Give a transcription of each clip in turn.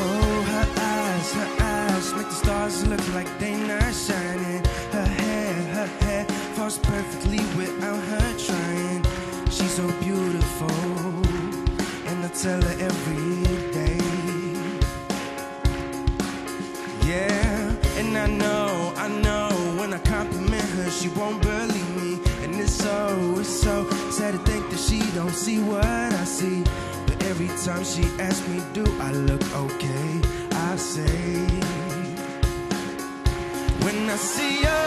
Oh, her eyes, her eyes make the stars look like they not shining. Her hair, her hair falls perfectly without her trying. She's so beautiful, and I tell her every day. Yeah, and I know, I know when I compliment her, she won't believe so, it's so sad to think that she don't see what I see. But every time she asks me, do I look okay? I say, when I see your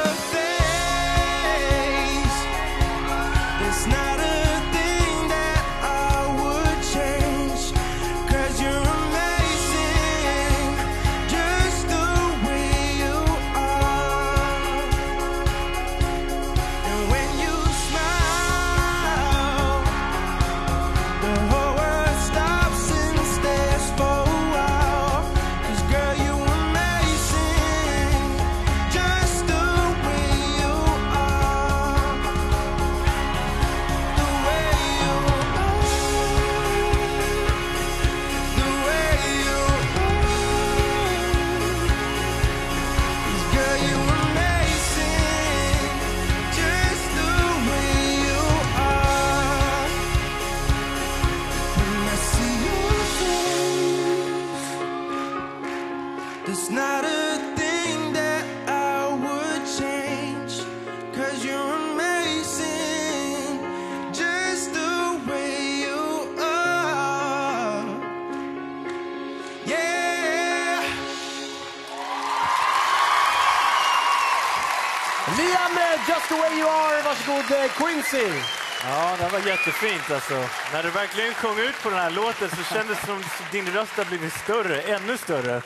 Liam, eh, Just the way you are. Varsågod, eh, Quincy. Ja, det var jättefint alltså. När du verkligen sjöng ut på den här låten så kändes det som din röst har blivit större, ännu större.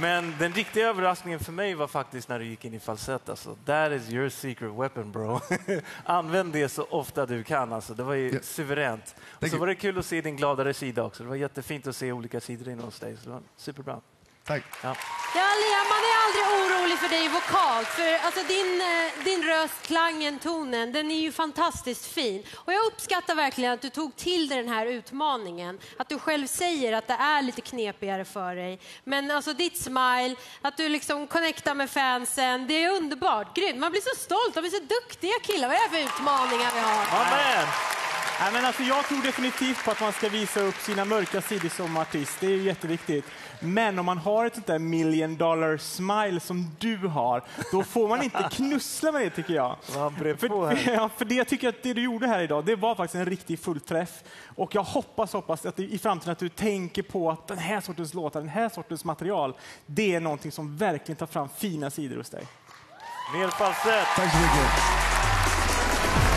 Men den riktiga överraskningen för mig var faktiskt när du gick in i falsett. Alltså. That is your secret weapon bro. Använd det så ofta du kan. Alltså. Det var ju Ja. suveränt. Och så you. var det kul att se din gladare sida också. Det var jättefint att se olika sidor inom hos dig. Så det var superbra. Tack. Ja. Ja, Liam, man är aldrig orolig för dig vokalt. För alltså, din, eh, din röst, klangen, tonen, den är ju fantastiskt fin. Och jag uppskattar verkligen att du tog till dig den här utmaningen. Att du själv säger att det är lite knepigare för dig. Men alltså ditt smile, att du liksom connectar med fansen, det är underbart. Grymt. Man blir så stolt. De är så duktiga killar. Vad är det för utmaningar vi har? Amen! Nej, men alltså, jag tror definitivt på att man ska visa upp sina mörka sidor som artist. Det är ju jätteviktigt. Men om man har ett sånt där million dollar smile som du har, då får man inte knussla med det tycker jag. För, ja, för det jag tycker att det du gjorde här idag, det var faktiskt en riktig fullträff. Och jag hoppas, hoppas att i framtiden att du tänker på att den här sortens låtar, den här sortens material, det är någonting som verkligen tar fram fina sidor hos dig. Mer falsett. Tack så mycket.